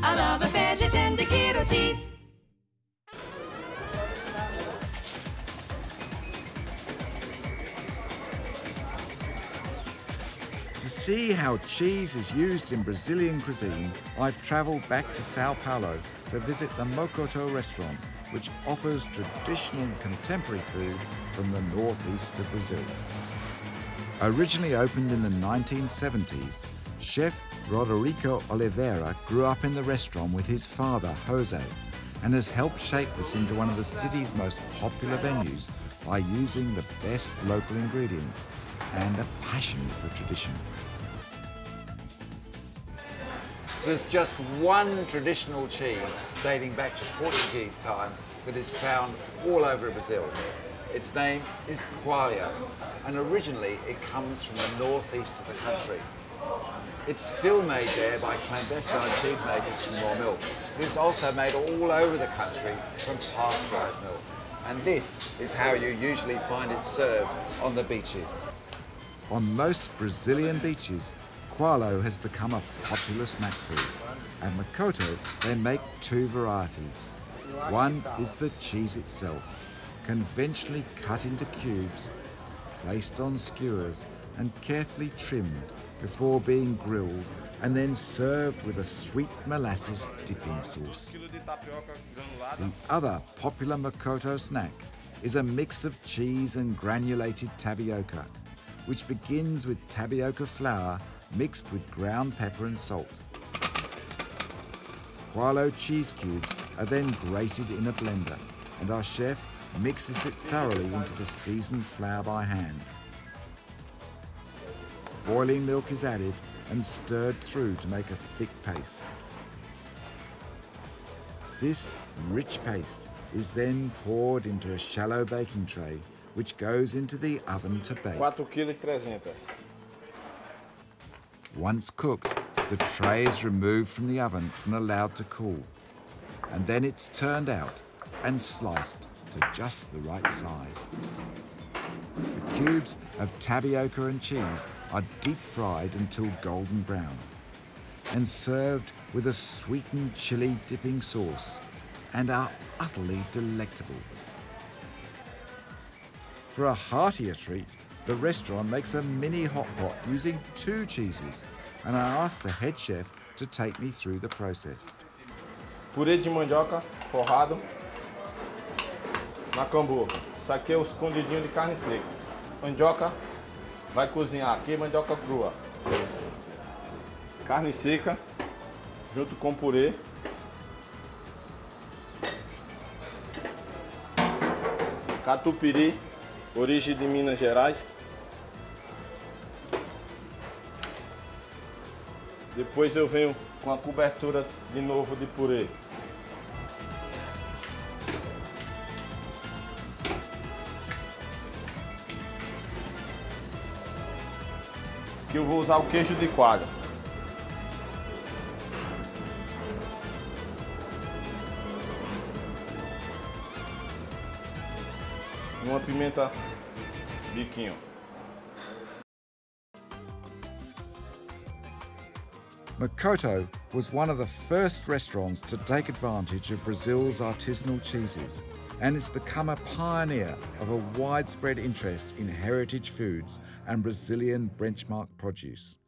I love a vegetan quero cheese. To see how cheese is used in Brazilian cuisine, I've travelled back to Sao Paulo to visit the Mocoto restaurant, which offers traditional contemporary food from the northeast of Brazil. Originally opened in the 1970s, chef Rodrigo Oliveira grew up in the restaurant with his father, Jose, and has helped shape this into one of the city's most popular venues by using the best local ingredients and a passion for tradition. There's just one traditional cheese dating back to Portuguese times that is found all over Brazil. Its name is Coalho, and originally it comes from the northeast of the country. It's still made there by clandestine cheesemakers from raw milk. It's also made all over the country from pasteurised milk. And this is how you usually find it served on the beaches. On most Brazilian beaches, Coalho has become a popular snack food. At Mocoto, they make two varieties. One is the cheese itself, conventionally cut into cubes, placed on skewers and carefully trimmed before being grilled and then served with a sweet molasses dipping sauce. The other popular Mocoto snack is a mix of cheese and granulated tapioca, which begins with tapioca flour mixed with ground pepper and salt. Coalho cheese cubes are then grated in a blender, and our chef mixes it thoroughly into the seasoned flour by hand. Boiling milk is added and stirred through to make a thick paste. This rich paste is then poured into a shallow baking tray, which goes into the oven to bake. 4 kg 300. Once cooked, the tray is removed from the oven and allowed to cool. And then it's turned out and sliced to just the right size. The cubes of tapioca and cheese are deep fried until golden brown and served with a sweetened chili dipping sauce and are utterly delectable. For a heartier treat, the restaurant makes a mini hot pot using two cheeses, and I asked the head chef to take me through the process. Purê de mandioca forrado na cambuca. Isso aqui é o escondidinho de carne seca. Mandioca vai cozinhar aqui, mandioca crua. Carne seca junto com purê. Catupiry, origem de Minas Gerais. Depois eu venho com a cobertura de novo de purê. Que eu vou usar o queijo de coalho. Uma pimenta biquinho. Makoto was one of the first restaurants to take advantage of Brazil's artisanal cheeses, and it's become a pioneer of a widespread interest in heritage foods and Brazilian benchmark produce.